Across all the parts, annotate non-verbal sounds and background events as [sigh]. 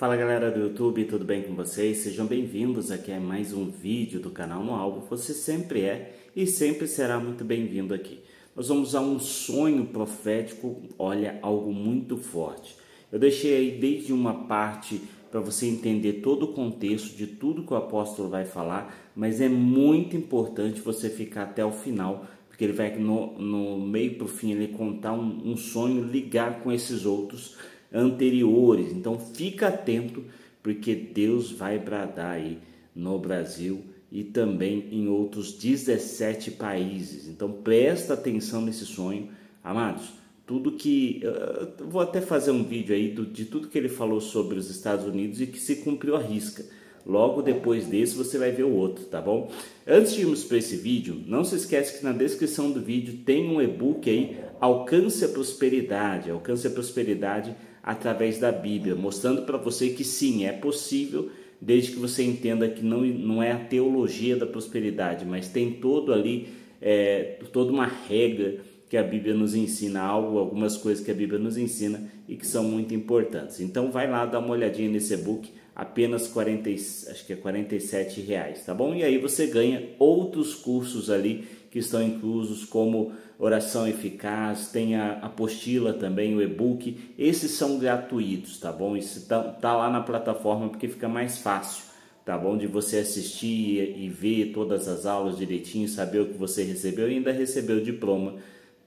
Fala galera do YouTube, tudo bem com vocês? Sejam bem-vindos aqui a mais um vídeo do canal No Alvo. Você sempre é e sempre será muito bem-vindo aqui. Nós vamos a um sonho profético, olha, algo muito forte. Eu deixei aí desde uma parte para você entender todo o contexto de tudo que o apóstolo vai falar, mas é muito importante você ficar até o final, porque ele vai no, no meio para o fim ele contar um, um sonho, ligar com esses outros anteriores. Então fica atento, porque Deus vai bradar aí no Brasil e também em outros 17 países. Então presta atenção nesse sonho, amados. Tudo que uh, vou até fazer um vídeo aí do, de tudo que ele falou sobre os Estados Unidos e que se cumpriu a risca. Logo depois desse você vai ver o outro, tá bom? Antes de irmos para esse vídeo, não se esquece que na descrição do vídeo tem um e-book aí, Alcance a Prosperidade. Alcance a Prosperidade através da Bíblia, mostrando para você que sim, é possível, desde que você entenda que não, não é a teologia da prosperidade, mas tem todo ali, é, toda uma regra que a Bíblia nos ensina, algo, algumas coisas que a Bíblia nos ensina e que são muito importantes. Então vai lá dar uma olhadinha nesse e-book, apenas 40, acho que é 47 reais, tá bom? E aí você ganha outros cursos ali que estão inclusos como oração eficaz, tem a apostila também, o e-book. Esses são gratuitos, tá bom? Isso tá, tá lá na plataforma porque fica mais fácil, tá bom? De você assistir e ver todas as aulas direitinho, saber o que você recebeu e ainda receber o diploma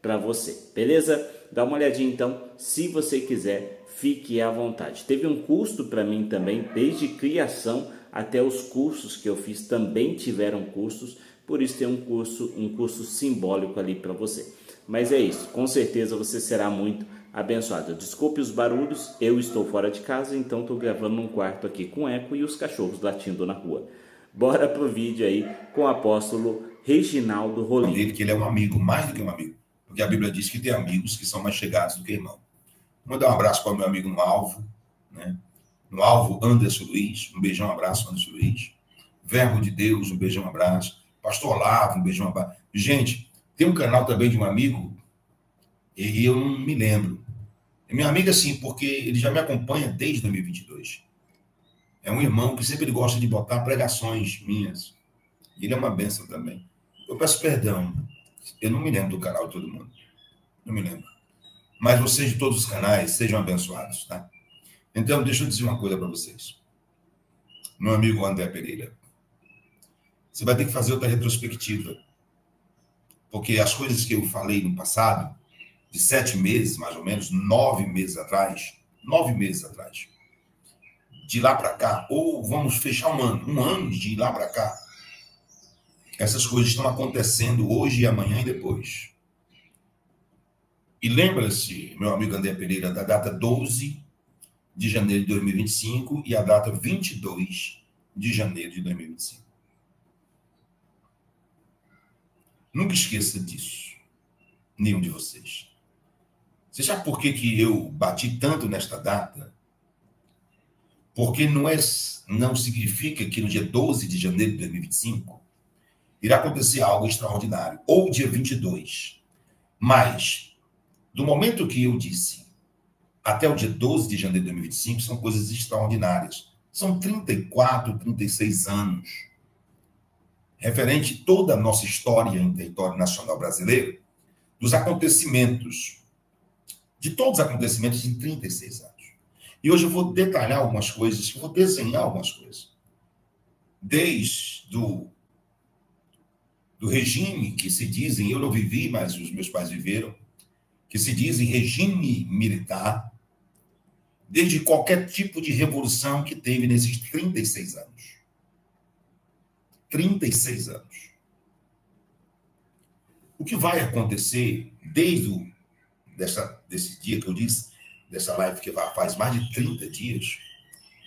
para você, beleza? Dá uma olhadinha então, se você quiser, fique à vontade. Teve um custo para mim também, desde criação até os cursos que eu fiz também tiveram custos por isso tem um curso, um curso simbólico ali para você. Mas é isso, com certeza você será muito abençoado. Desculpe os barulhos, eu estou fora de casa, então estou gravando num quarto aqui com eco e os cachorros latindo na rua. Bora pro vídeo aí com o apóstolo Reginaldo Rolim. Ele que ele é um amigo, mais do que um amigo, porque a Bíblia diz que tem amigos que são mais chegados do que irmão. Vou dar um abraço para o meu amigo no alvo, né? No alvo Anderson Luiz, um beijão, um abraço Anderson Luiz. Verbo de Deus, um beijão, um abraço. Pastor Olavo, um beijão. Gente, tem um canal também de um amigo, e eu não me lembro. É minha amiga, sim, porque ele já me acompanha desde 2022. É um irmão que sempre gosta de botar pregações minhas. Ele é uma benção também. Eu peço perdão. Eu não me lembro do canal de todo mundo. Não me lembro. Mas vocês de todos os canais sejam abençoados, tá? Então, deixa eu dizer uma coisa para vocês. Meu amigo André Pereira. Você vai ter que fazer outra retrospectiva. Porque as coisas que eu falei no passado, de sete meses, mais ou menos, nove meses atrás, nove meses atrás, de lá para cá, ou vamos fechar um ano, um ano de lá para cá, essas coisas estão acontecendo hoje amanhã e depois. E lembra-se, meu amigo André Pereira, da data 12 de janeiro de 2025 e a data 22 de janeiro de 2025. Nunca esqueça disso. Nenhum de vocês. Você sabe por que, que eu bati tanto nesta data? Porque não, é, não significa que no dia 12 de janeiro de 2025 irá acontecer algo extraordinário, ou dia 22. Mas, do momento que eu disse até o dia 12 de janeiro de 2025, são coisas extraordinárias. São 34, 36 anos referente toda a nossa história em território nacional brasileiro, dos acontecimentos, de todos os acontecimentos em 36 anos. E hoje eu vou detalhar algumas coisas, vou desenhar algumas coisas. Desde do, do regime que se dizem, eu não vivi, mas os meus pais viveram, que se dizem regime militar, desde qualquer tipo de revolução que teve nesses 36 anos. 36 anos. O que vai acontecer desde o, dessa, desse dia que eu disse, dessa live que faz mais de 30 dias,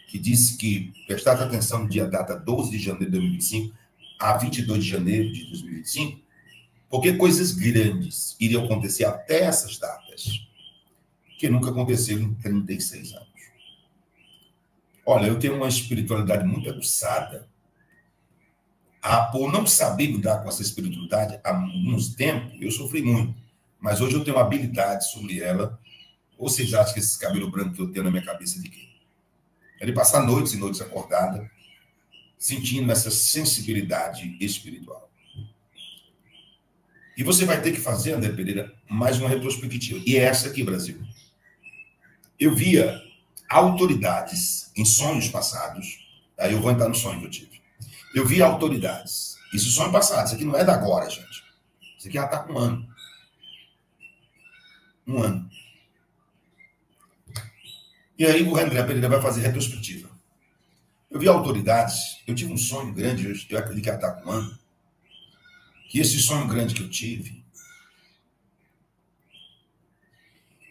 que disse que prestar atenção no dia data 12 de janeiro de 2025 a 22 de janeiro de 2025, porque coisas grandes iriam acontecer até essas datas, que nunca aconteceram em 36 anos. Olha, eu tenho uma espiritualidade muito aguçada ah, por não saber lidar com essa espiritualidade há alguns tempos, eu sofri muito. Mas hoje eu tenho habilidade sobre ela. Ou vocês acham que esse cabelo branco que eu tenho na minha cabeça é de quem? É de passar noites e noites acordada, sentindo essa sensibilidade espiritual. E você vai ter que fazer, André Pereira, mais uma retrospectiva. E é essa aqui, Brasil. Eu via autoridades em sonhos passados, aí eu vou entrar no sonho que eu tive. Eu via autoridades. Isso sonho passado, isso aqui não é da agora, gente. Isso aqui já está com um ano. Um ano. E aí o André Pereira vai fazer retrospectiva. Eu vi autoridades, eu tive um sonho grande, eu acredito que já está com um ano, que esse sonho grande que eu tive,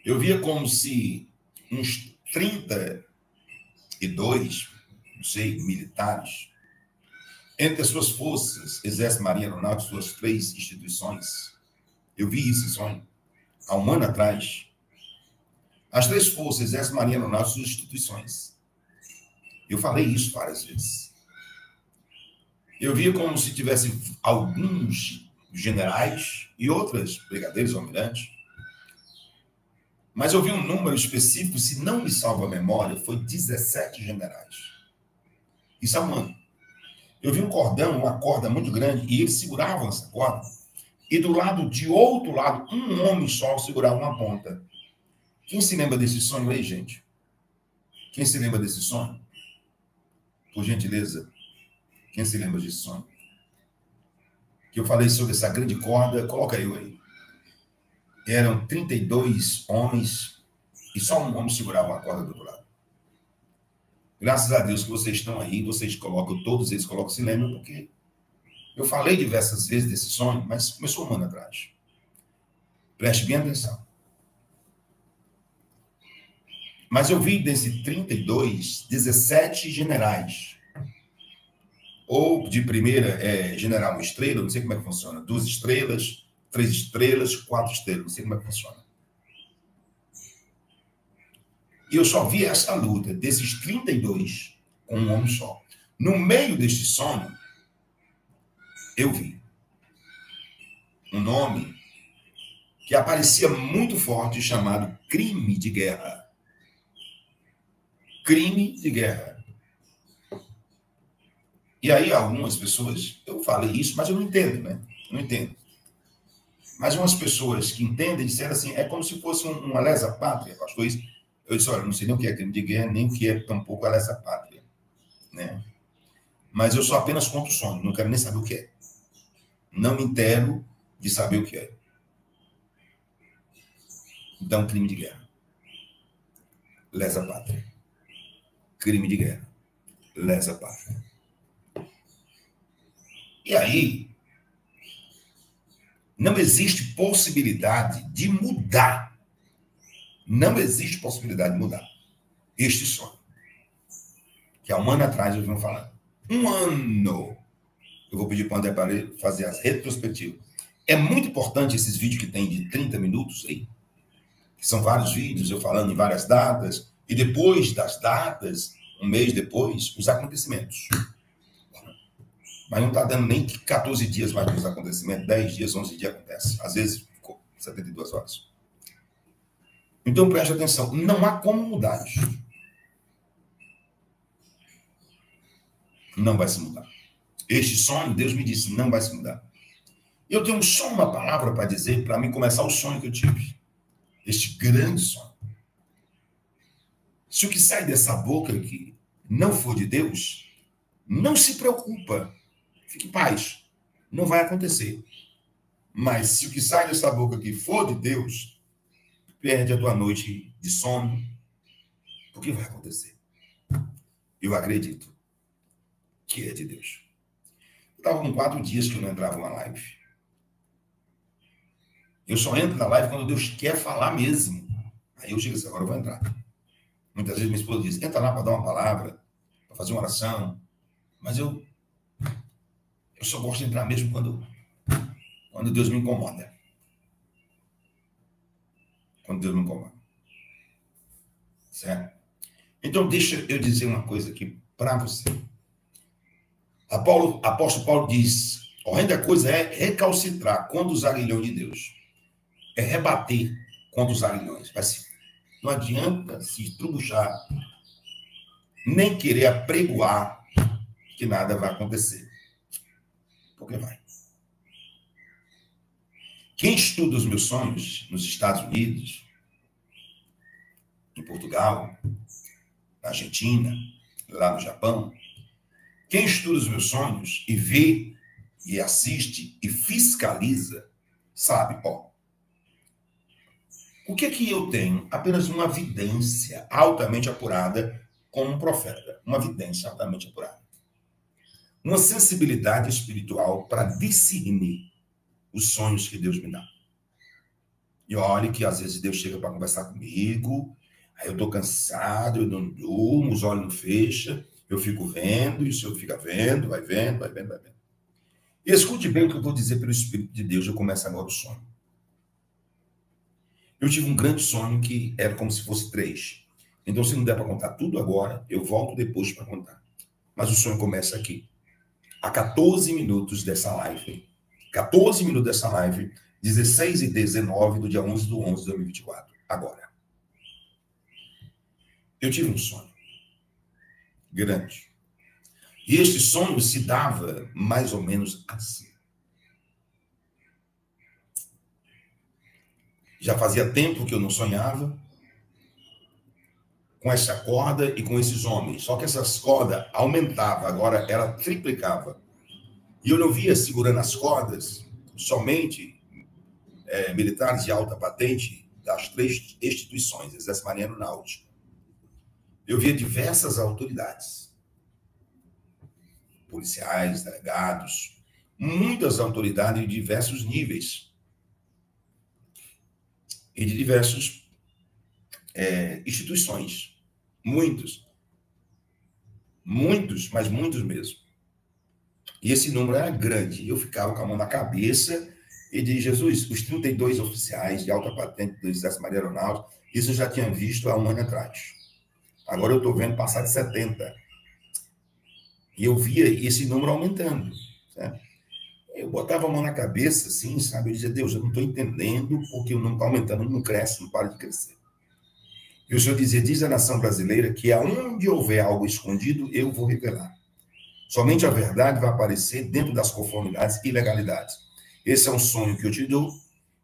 eu via como se uns 32, não sei, militares, entre as suas forças, Exército, Marinha, Aeronáutica, suas três instituições, eu vi esse sonho há um ano atrás. As três forças, Exército, Marinha, Aeronáutica, suas instituições. Eu falei isso várias vezes. Eu via como se tivesse alguns generais e outras brigadeiros almirantes. Mas eu vi um número específico, se não me salva a memória, foi 17 generais. Isso é um ano. Eu vi um cordão, uma corda muito grande, e eles seguravam essa corda. E do lado de outro lado, um homem só segurava uma ponta. Quem se lembra desse sonho aí, gente? Quem se lembra desse sonho? Por gentileza, quem se lembra desse sonho? Que eu falei sobre essa grande corda, coloca eu aí. Eram 32 homens e só um homem segurava a corda do outro lado. Graças a Deus que vocês estão aí, vocês colocam, todos eles colocam se lembram, porque eu falei diversas vezes desse sonho, mas começou um ano atrás. Preste bem atenção. Mas eu vi desse 32, 17 generais ou de primeira é general estrela, não sei como é que funciona, duas estrelas, três estrelas, quatro estrelas, não sei como é que funciona. E eu só vi essa luta desses 32 com um homem só. No meio deste sonho, eu vi um nome que aparecia muito forte chamado crime de guerra. Crime de guerra. E aí algumas pessoas, eu falei isso, mas eu não entendo, né? Não entendo. Mas umas pessoas que entendem disseram assim, é como se fosse uma lesa pátria, pastor. Isso. Eu disse, olha, não sei nem o que é crime de guerra, nem o que é tampouco a lesa pátria, né? Mas eu só apenas conto o sonho, não quero nem saber o que é. Não me entero de saber o que é. Então, crime de guerra. Lesa pátria. Crime de guerra. Lesa pátria. E aí, não existe possibilidade de mudar. Não existe possibilidade de mudar este sonho. Que há um ano atrás eu venho falando. Um ano. Eu vou pedir para o André Paredes fazer as retrospectivas. É muito importante esses vídeos que tem de 30 minutos aí. Que são vários vídeos, eu falando em várias datas. E depois das datas, um mês depois, os acontecimentos. Mas não está dando nem 14 dias mais para os acontecimentos, 10 dias, 11 dias acontece. Às vezes ficou 72 horas. Então preste atenção, não há como mudar isso. Não vai se mudar. Este sonho, Deus me disse, não vai se mudar. Eu tenho só uma palavra para dizer, para mim começar o sonho que eu tive. Este grande sonho. Se o que sai dessa boca aqui não for de Deus, não se preocupa. Fique em paz. Não vai acontecer. Mas se o que sai dessa boca aqui for de Deus, perde a tua noite de sono. O que vai acontecer? Eu acredito que é de Deus. Eu estava com quatro dias que eu não entrava na live. Eu só entro na live quando Deus quer falar mesmo. Aí eu chego assim, agora eu vou entrar. Muitas vezes minha esposa diz, entra lá para dar uma palavra, para fazer uma oração. Mas eu eu só gosto de entrar mesmo quando, quando Deus me incomoda. Quando Deus me incomoda. Certo? Então, deixa eu dizer uma coisa aqui para você. Apolo, apóstolo Paulo diz: horrenda coisa é recalcitrar contra os aguilhões de Deus. É rebater contra os aguilhões. Mas não adianta se trubuchar nem querer apregoar que nada vai acontecer. Porque vai. Quem estuda os meus sonhos nos Estados Unidos, em Portugal, na Argentina, lá no Japão, quem estuda os meus sonhos e vê e assiste e fiscaliza, sabe, ó, o que é que eu tenho? Apenas uma vidência altamente apurada como um profeta. Uma vidência altamente apurada. Uma sensibilidade espiritual para discernir os sonhos que Deus me dá. E olhe que às vezes Deus chega para conversar comigo, aí eu estou cansado, eu não durmo, os olhos não fecham, eu fico vendo, e o Senhor fica vendo, vai vendo, vai vendo, vai vendo. E escute bem o que eu vou dizer pelo Espírito de Deus, eu começo agora o sonho. Eu tive um grande sonho que era como se fosse três. Então, se não der para contar tudo agora, eu volto depois para contar. Mas o sonho começa aqui. Há 14 minutos dessa live. 14 minutos dessa live, 16 e 19 do dia 11 do 11 de 2024. Agora. Eu tive um sonho grande. E este sonho se dava mais ou menos assim. Já fazia tempo que eu não sonhava com essa corda e com esses homens. Só que essas cordas aumentavam, agora ela triplicava. E eu não via segurando as cordas somente é, militares de alta patente das três instituições, Exército Marinha Náutico. Eu via diversas autoridades, policiais, delegados, muitas autoridades de diversos níveis e de diversas é, instituições. Muitos. Muitos, mas muitos mesmo. E esse número era grande. Eu ficava com a mão na cabeça e disse, Jesus, os 32 oficiais de alta patente do Exército Maria Aeronáutica, isso eu já tinha visto há um ano atrás. Agora eu estou vendo passar de 70. E eu via esse número aumentando. Certo? eu botava a mão na cabeça, assim, sabe? Eu dizia, Deus, eu não estou entendendo porque o número está aumentando, não cresce, não para de crescer. E o Senhor dizia, diz a nação brasileira que aonde houver algo escondido, eu vou revelar. Somente a verdade vai aparecer dentro das conformidades e legalidades. Esse é um sonho que eu te dou.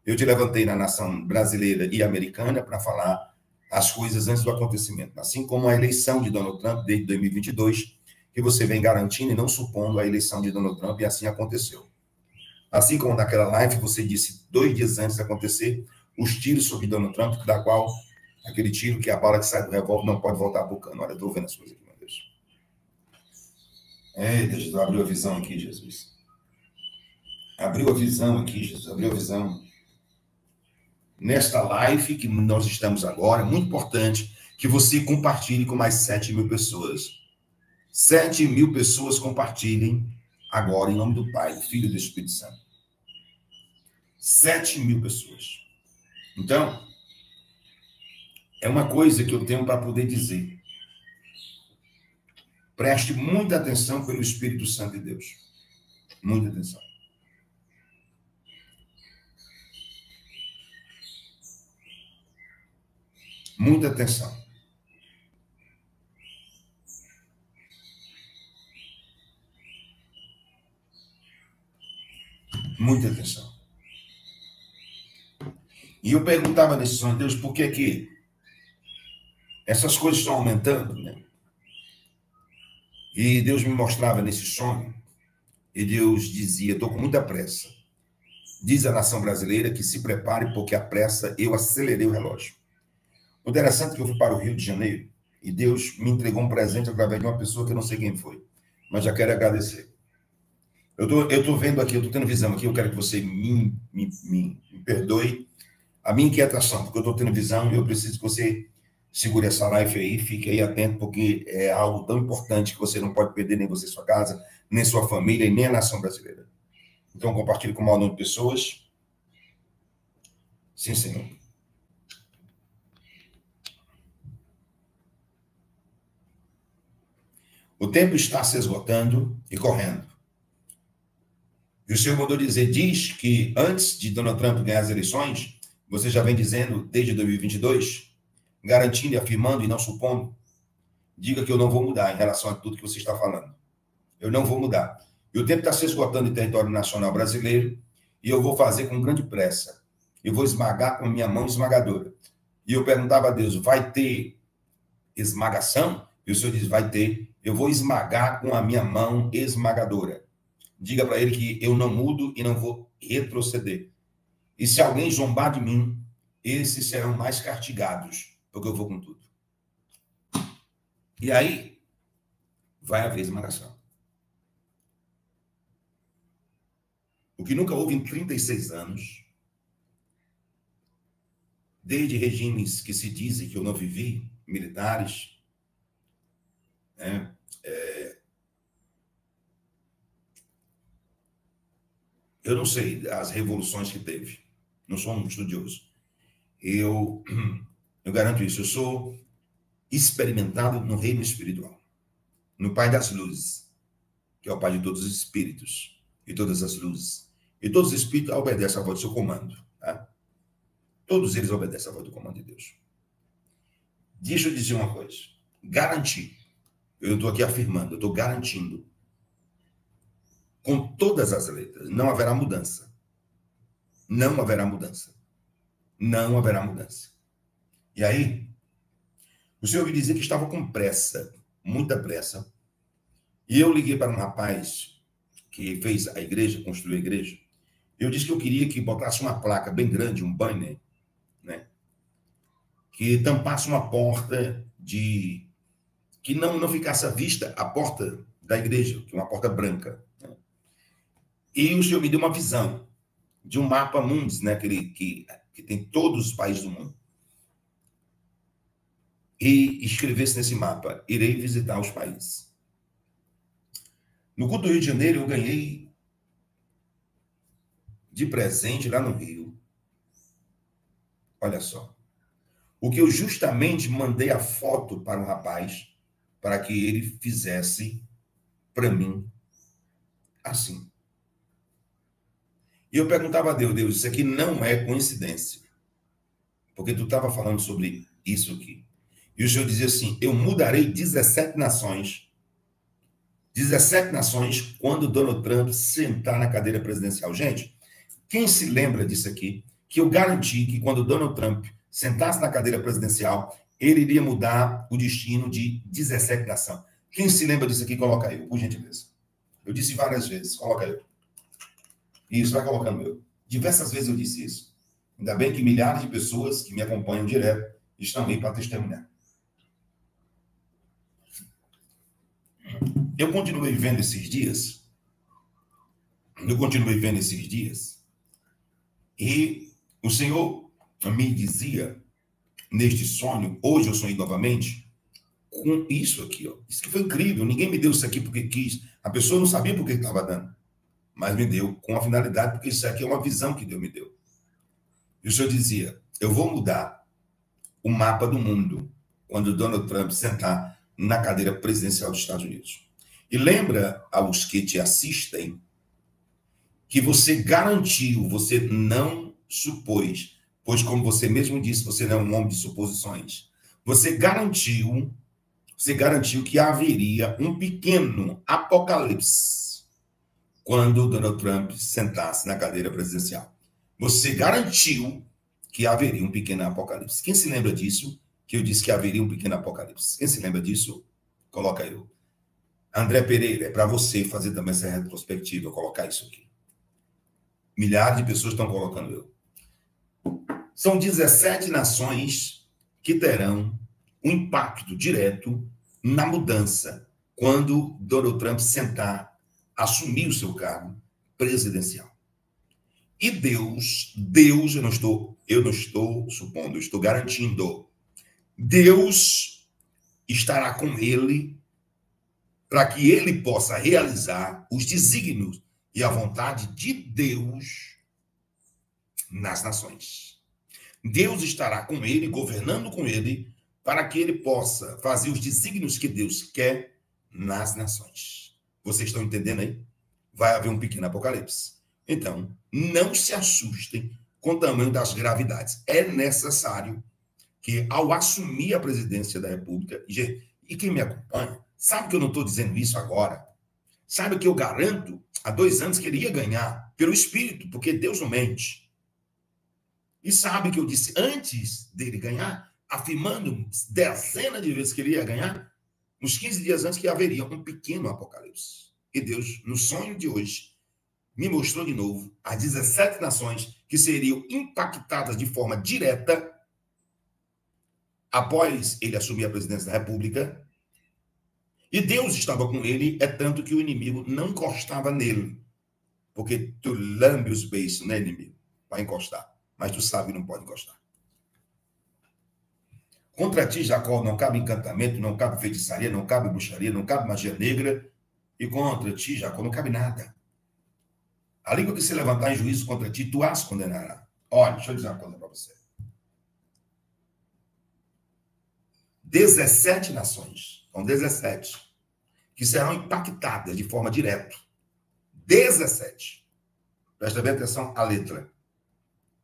Eu te levantei na nação brasileira e americana para falar as coisas antes do acontecimento. Assim como a eleição de Donald Trump desde 2022, que você vem garantindo e não supondo a eleição de Donald Trump, e assim aconteceu. Assim como naquela live você disse dois dias antes de acontecer, os tiros sobre Donald Trump, da qual aquele tiro que a bala que sai do revólver não pode voltar para o cano. Olha, estou vendo as coisas. É, abriu a visão aqui, Jesus. Abriu a visão aqui, Jesus, abriu a visão. Nesta live que nós estamos agora, é muito importante que você compartilhe com mais 7 mil pessoas. 7 mil pessoas compartilhem agora, em nome do Pai, Filho e do Espírito Santo. Sete mil pessoas. Então, é uma coisa que eu tenho para poder dizer. Preste muita atenção pelo Espírito Santo de Deus. Muita atenção. Muita atenção. Muita atenção. E eu perguntava nesse sonho, Deus, por que que essas coisas estão aumentando, né? E Deus me mostrava nesse sonho, e Deus dizia, estou com muita pressa. Diz a nação brasileira que se prepare, porque a pressa, eu acelerei o relógio. O interessante é que eu fui para o Rio de Janeiro, e Deus me entregou um presente através de uma pessoa que eu não sei quem foi, mas já quero agradecer. Eu tô, tô vendo aqui, eu tô tendo visão aqui, eu quero que você me, me, me, me perdoe a minha inquietação, porque eu estou tendo visão e eu preciso que você segure essa live aí, fique aí atento, porque é algo tão importante que você não pode perder nem você, sua casa, nem sua família e nem a nação brasileira. Então, compartilhe com o maior número de pessoas. Sim, Senhor. O tempo está se esgotando e correndo. E o Senhor mandou dizer, diz que antes de Donald Trump ganhar as eleições, você já vem dizendo desde 2022, garantindo e afirmando e não supondo, diga que eu não vou mudar em relação a tudo que você está falando. Eu não vou mudar. E o tempo está se esgotando em território nacional brasileiro e eu vou fazer com grande pressa. Eu vou esmagar com a minha mão esmagadora. E eu perguntava a Deus: vai ter esmagação? E o Senhor diz: vai ter. Eu vou esmagar com a minha mão esmagadora. Diga para ele que eu não mudo e não vou retroceder. E se alguém zombar de mim, esses serão mais castigados, porque eu vou com tudo. E aí vai haver esmagação. O que nunca houve em 36 anos, desde regimes que se dizem que eu não vivi, militares, né, é, eu não sei as revoluções que teve, não sou um estudioso. Eu, [clears throat] eu garanto isso, eu sou experimentado no reino espiritual, no Pai das Luzes, que é o Pai de todos os espíritos e todas as luzes. E todos os espíritos obedecem à voz do seu comando. Tá? Todos eles obedecem à voz do comando de Deus. Deixa eu dizer uma coisa. Garantir. Eu estou aqui afirmando, eu estou garantindo. Com todas as letras, não haverá mudança. Não haverá mudança. Não haverá mudança. E aí, o senhor me dizia que estava com pressa, muita pressa. E eu liguei para um rapaz que fez a igreja, construiu a igreja. Eu disse que eu queria que botasse uma placa bem grande, um banner, né? Que tampasse uma porta de que não não ficasse à vista a porta da igreja, que é uma porta branca. Né? E o senhor me deu uma visão de um mapa mundos, né? Que, que tem todos os países do mundo. E escrevesse nesse mapa: irei visitar os países. No culto do Rio de Janeiro, eu ganhei de presente lá no Rio. Olha só. O que eu justamente mandei a foto para o rapaz, para que ele fizesse para mim assim. E eu perguntava a Deus, Deus, isso aqui não é coincidência. Porque tu estava falando sobre isso aqui. E o Senhor dizia assim: Eu mudarei 17 nações. 17 nações quando Donald Trump sentar na cadeira presidencial. Gente, quem se lembra disso aqui? Que eu garanti que quando Donald Trump sentasse na cadeira presidencial, ele iria mudar o destino de 17 nações. Quem se lembra disso aqui, coloca aí, por gentileza. Eu disse várias vezes, coloca aí. Isso, vai colocando eu. Diversas vezes eu disse isso. Ainda bem que milhares de pessoas que me acompanham direto estão aí para testemunhar. Eu continuei vendo esses dias. Eu continuei vendo esses dias e o Senhor me dizia neste sonho, hoje eu sonhei novamente, com isso aqui, ó. Isso que foi incrível. Ninguém me deu isso aqui porque quis. A pessoa não sabia por que estava dando. Mas me deu com a finalidade, porque isso aqui é uma visão que Deus me deu. E o Senhor dizia: Eu vou mudar o mapa do mundo quando Donald Trump sentar na cadeira presidencial dos Estados Unidos. E lembra aos que te assistem que você garantiu, você não supôs, pois como você mesmo disse, você não é um homem de suposições. Você garantiu, você garantiu que haveria um pequeno apocalipse quando Donald Trump sentasse na cadeira presidencial. Você garantiu que haveria um pequeno apocalipse. Quem se lembra disso? Que eu disse que haveria um pequeno apocalipse. Quem se lembra disso? Coloca eu. André Pereira, é para você fazer também essa retrospectiva, colocar isso aqui. Milhares de pessoas estão colocando eu. São 17 nações que terão um impacto direto na mudança quando Donald Trump sentar, assumir o seu cargo presidencial. E Deus, Deus, eu não estou, eu não estou supondo, eu estou garantindo, Deus estará com ele para que ele possa realizar os desígnios e a vontade de Deus nas nações. Deus estará com ele, governando com ele, para que ele possa fazer os desígnios que Deus quer nas nações. Vocês estão entendendo aí? Vai haver um pequeno apocalipse. Então, não se assustem com o tamanho das gravidades. É necessário que, ao assumir a presidência da República, E quem me acompanha sabe que eu não estou dizendo isso agora. Sabe que eu garanto há dois anos que ele ia ganhar pelo Espírito, porque Deus não mente. E sabe que eu disse antes dele ganhar, afirmando dezenas de vezes que ele ia ganhar, uns 15 dias antes que haveria um pequeno apocalipse. E Deus, no sonho de hoje, me mostrou de novo as 17 nações que seriam impactadas de forma direta após ele assumir a presidência da República. E Deus estava com ele, é tanto que o inimigo não encostava nele. Porque tu lambe os beiços, né, inimigo? Vai encostar. Mas tu sabe que não pode encostar. Contra ti, Jacó, não cabe encantamento, não cabe feitiçaria, não cabe bruxaria, não cabe magia negra. E contra ti, Jacó, não cabe nada. A língua que se levantar em juízo contra ti, tu as condenará. Olha, deixa eu dizer uma coisa para você. 17 nações, são 17, que serão impactadas de forma direta. 17. Presta bem atenção à letra.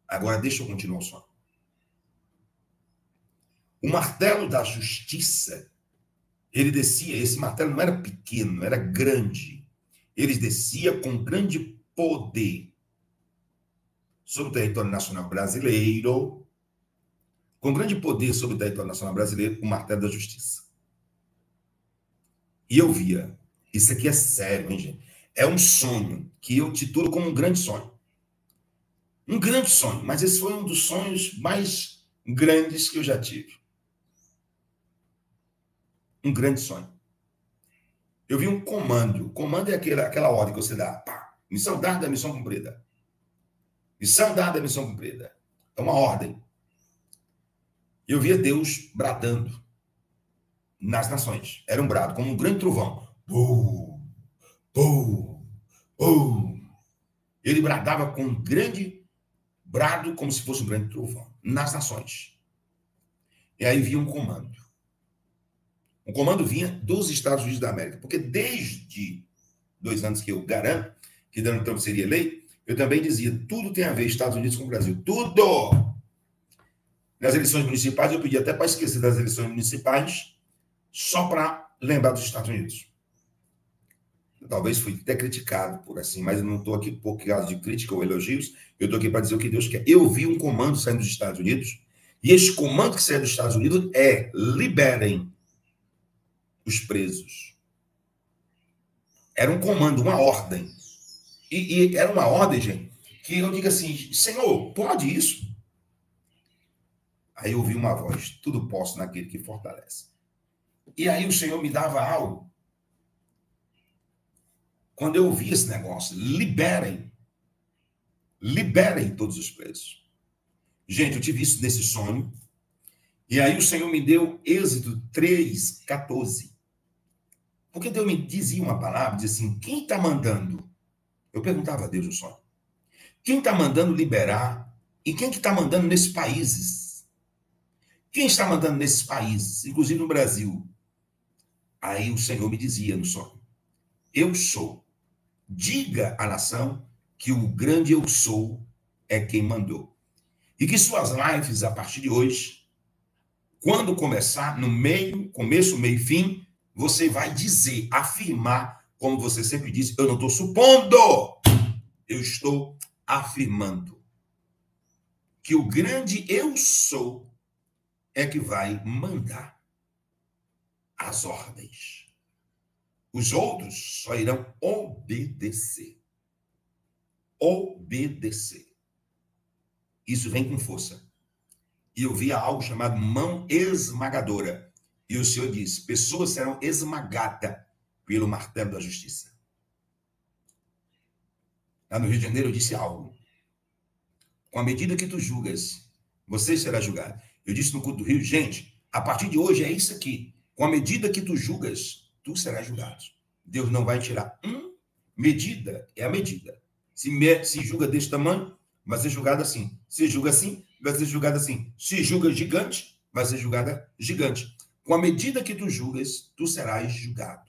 Agora deixa eu continuar som. O martelo da justiça, ele descia, esse martelo não era pequeno, era grande. Ele descia com grande poder sobre o território nacional brasileiro, com grande poder sobre o território nacional brasileiro, o martelo da justiça. E eu via, isso aqui é sério, hein, gente? É um sonho que eu titulo como um grande sonho. Um grande sonho, mas esse foi um dos sonhos mais grandes que eu já tive. Um grande sonho. Eu vi um comando. Comando é aquela, aquela ordem que você dá. Pá, Missão dada, missão cumprida. Missão dada, missão cumprida. É uma ordem. Eu via Deus bradando nas nações. Era um brado, como um grande trovão. Bum, bum, bum. Ele bradava com um grande brado, como se fosse um grande trovão, nas nações. E aí vinha um comando. O comando vinha dos Estados Unidos da América, porque desde dois anos que eu garanto, que Donald Trump seria eleito, eu também dizia, tudo tem a ver Estados Unidos com o Brasil. Tudo! Nas eleições municipais, eu pedi até para esquecer das eleições municipais, só para lembrar dos Estados Unidos. Talvez fui até criticado por assim, mas eu não estou aqui por causa de crítica ou elogios, eu estou aqui para dizer o que Deus quer. Eu vi um comando saindo dos Estados Unidos, e esse comando que sai dos Estados Unidos é liberem os presos. Era um comando, uma ordem. E, e, era uma ordem, gente, que eu digo assim: Senhor, pode isso? Aí eu ouvi uma voz: Tudo posso naquele que fortalece. E aí o Senhor me dava algo. Quando eu ouvi esse negócio, liberem, liberem todos os presos. Gente, eu tive isso nesse sonho. E aí o Senhor me deu Êxodo 3, 14. Porque Deus me dizia uma palavra, dizia assim: quem está mandando eu perguntava a Deus no sonho. Quem está mandando liberar e quem que está mandando nesses países? Quem está mandando nesses países, inclusive no Brasil? Aí o Senhor me dizia no sonho: Eu sou. Diga à nação que o grande eu sou é quem mandou. E que suas lives, a partir de hoje, quando começar, no meio, começo, meio e fim, você vai dizer, afirmar como você sempre disse, eu não estou supondo, eu estou afirmando que o grande eu sou é que vai mandar as ordens. Os outros só irão obedecer. Obedecer. Isso vem com força. E eu via algo chamado mão esmagadora. E o Senhor diz: pessoas serão esmagadas pelo martelo da justiça. Lá no Rio de Janeiro eu disse algo. Com a medida que tu julgas, você será julgado. Eu disse no culto do Rio, gente, a partir de hoje é isso aqui. Com a medida que tu julgas, tu serás julgado. Deus não vai tirar um medida, é a medida. Se, me, se julga desse tamanho, vai ser julgado assim. Se julga assim, vai ser julgado assim. Se julga gigante, vai ser julgada gigante. Com a medida que tu julgas, tu serás julgado.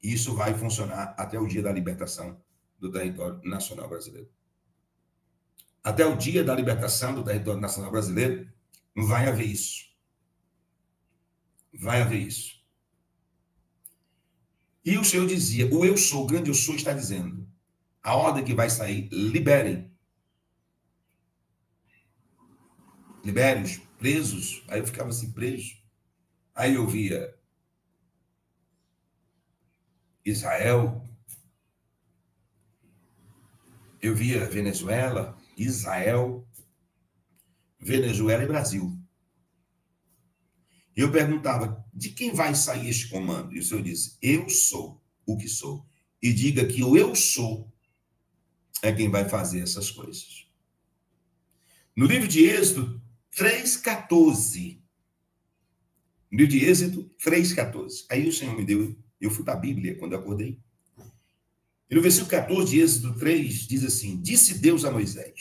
E isso vai funcionar até o dia da libertação do território nacional brasileiro. Até o dia da libertação do território nacional brasileiro, vai haver isso. Vai haver isso. E o Senhor dizia: o eu sou, o grande eu sou, está dizendo: a ordem que vai sair, liberem. Liberem os presos. Aí eu ficava assim, preso. Aí eu via Israel, eu via Venezuela, Israel, Venezuela e Brasil. Eu perguntava, de quem vai sair este comando? E o Senhor disse, eu sou o que sou. E diga que o eu sou é quem vai fazer essas coisas. No livro de Êxodo 3,14. No livro de Êxodo 3,14. Aí o Senhor me deu, eu fui para a Bíblia quando acordei. E no versículo 14 de Êxodo 3 diz assim: Disse Deus a Moisés: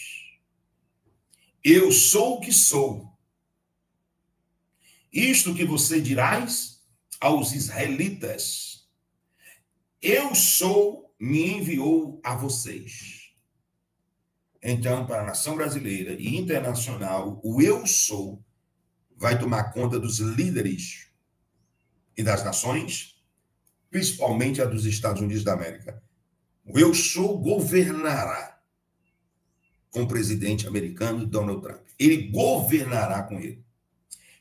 Eu sou o que sou. Isto que você dirás aos israelitas: Eu sou, me enviou a vocês. Então, para a nação brasileira e internacional, o eu sou vai tomar conta dos líderes e das nações, principalmente a dos Estados Unidos da América. O eu sou governará com o presidente americano Donald Trump. Ele governará com ele.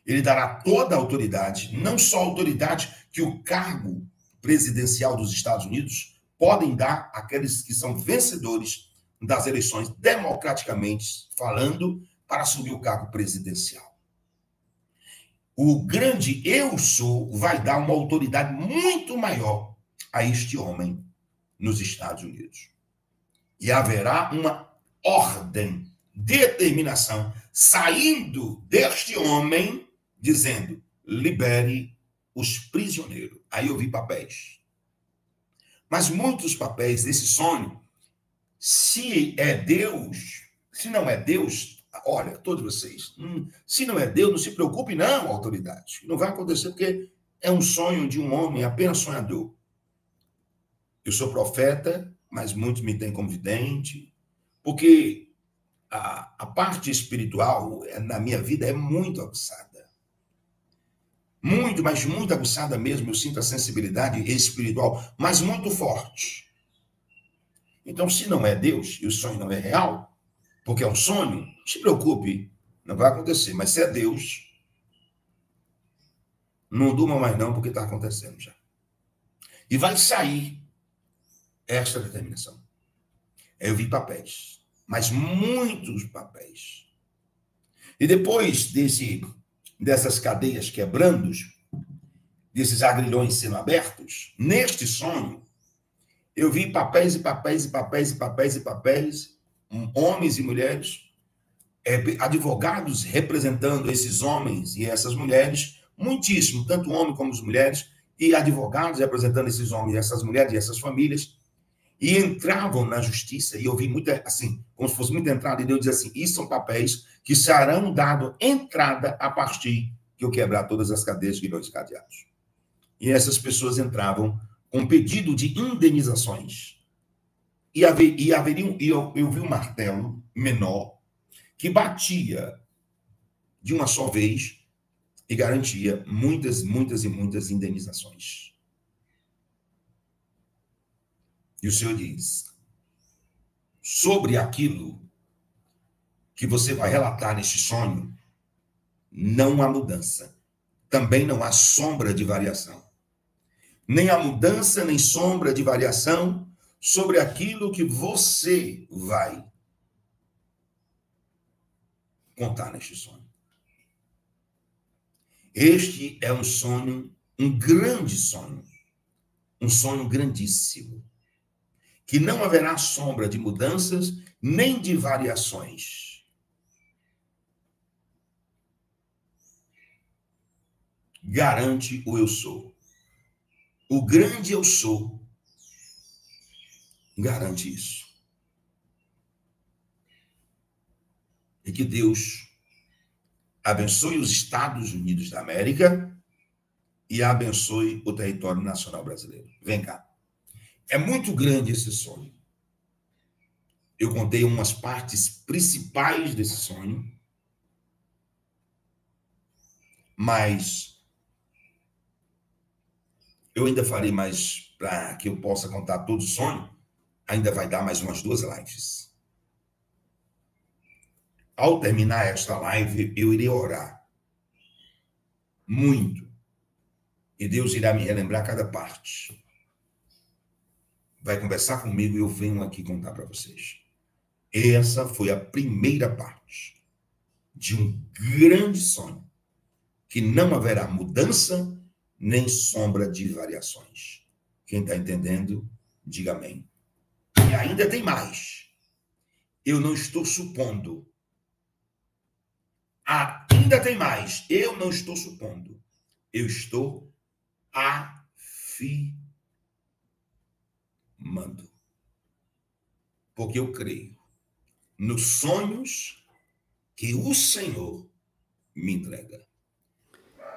Ele dará toda a autoridade, não só a autoridade que o cargo presidencial dos Estados Unidos podem dar àqueles que são vencedores das eleições democraticamente falando para assumir o cargo presidencial. O grande eu sou vai dar uma autoridade muito maior a este homem nos Estados Unidos. E haverá uma ordem, determinação saindo deste homem dizendo: libere os prisioneiros. Aí eu vi papéis. Mas muitos papéis desse sonho, se é Deus, se não é Deus, olha, todos vocês, hum, se não é Deus, não se preocupe, não, autoridade. Não vai acontecer porque é um sonho de um homem apenas sonhador. Eu sou profeta, mas muitos me têm como vidente, porque a, a parte espiritual na minha vida é muito aguçada. Muito, mas muito aguçada mesmo. Eu sinto a sensibilidade espiritual, mas muito forte. Então, se não é Deus e o sonho não é real, porque é um sonho, se preocupe, não vai acontecer. Mas se é Deus, não durma mais não, porque está acontecendo já. E vai sair esta determinação. Eu vi papéis, mas muitos papéis. E depois desse dessas cadeias quebrando, desses agrilhões sendo abertos, neste sonho, eu vi papéis e papéis e papéis e papéis e papéis, homens e mulheres, é, advogados representando esses homens e essas mulheres, muitíssimo, tanto homens como as mulheres, e advogados representando esses homens e essas mulheres e essas famílias, e entravam na justiça, e eu vi muita, assim, como se fosse muita entrada, e Deus diz assim: isso são papéis que serão dados entrada a partir que eu quebrar todas as cadeias que nós cadeados. E essas pessoas entravam com pedido de indenizações. E, haver, e e eu, eu vi um martelo menor que batia de uma só vez e garantia muitas, muitas e muitas indenizações. E o Senhor diz: sobre aquilo que você vai relatar neste sonho, não há mudança. Também não há sombra de variação. Nem há mudança, nem sombra de variação sobre aquilo que você vai contar neste sonho. Este é um sonho, um grande sonho, um sonho grandíssimo que não haverá sombra de mudanças nem de variações. Garante o eu sou. O grande eu sou garante isso. E que Deus abençoe os Estados Unidos da América e abençoe o território nacional brasileiro. Vem cá. É muito grande esse sonho. Eu contei umas partes principais desse sonho, mas Eu ainda farei mais para que eu possa contar todo o sonho. Ainda vai dar mais umas duas lives. Ao terminar esta live, eu irei orar muito. E Deus irá me relembrar cada parte. Vai conversar comigo e eu venho aqui contar para vocês. Essa foi a primeira parte de um grande sonho que não haverá mudança nem sombra de variações. Quem está entendendo, diga amém. E ainda tem mais. Eu não estou supondo. Ainda tem mais. Eu não estou supondo. Eu estou afirmando. Porque eu creio nos sonhos que o Senhor me entrega.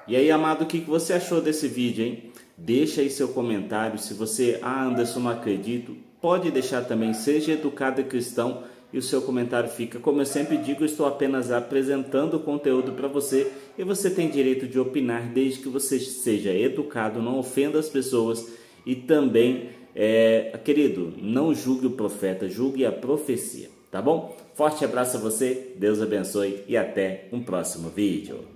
E aí, amado, o que você achou desse vídeo, hein? Deixa aí seu comentário. Se você, ah, Anderson, não acredito, pode deixar também. Seja educado e cristão e o seu comentário fica. Como eu sempre digo, eu estou apenas apresentando o conteúdo para você e você tem direito de opinar desde que você seja educado, não ofenda as pessoas e também, é, querido, não julgue o profeta, julgue a profecia, tá bom? Forte abraço a você, Deus abençoe e até um próximo vídeo.